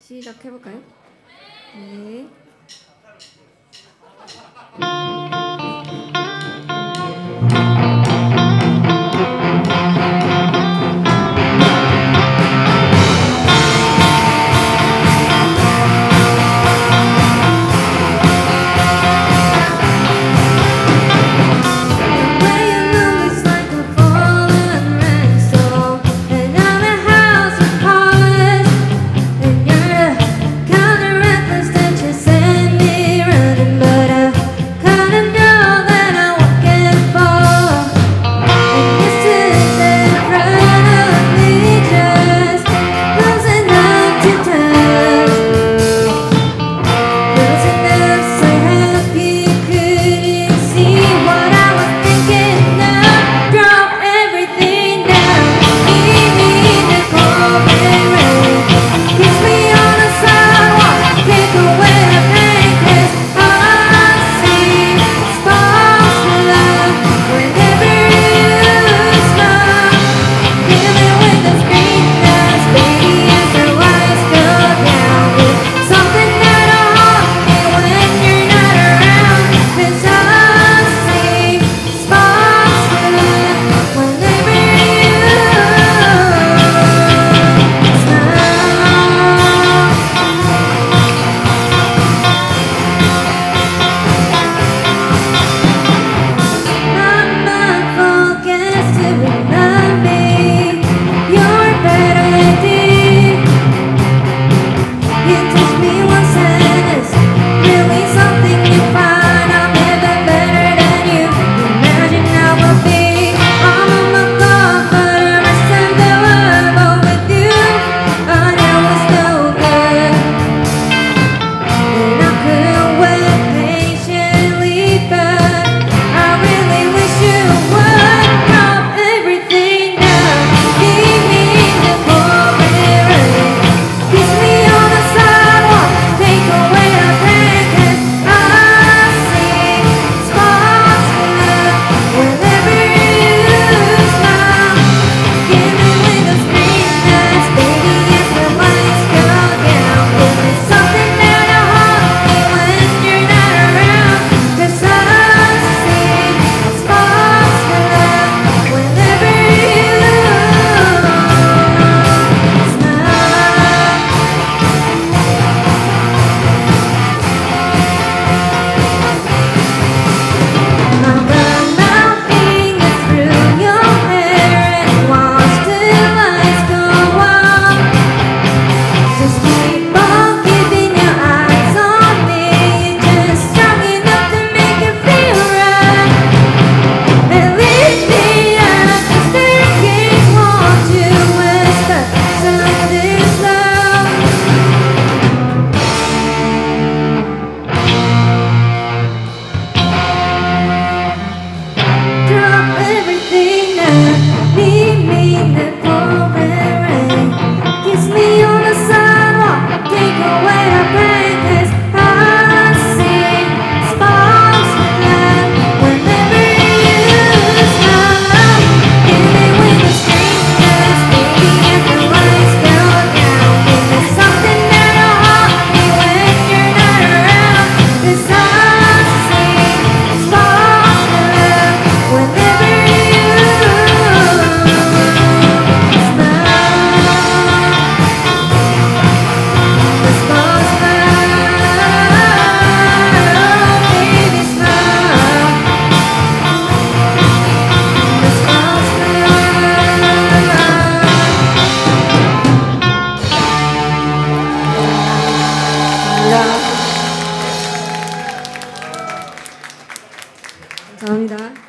시작해볼까요? 네. 감사합니다.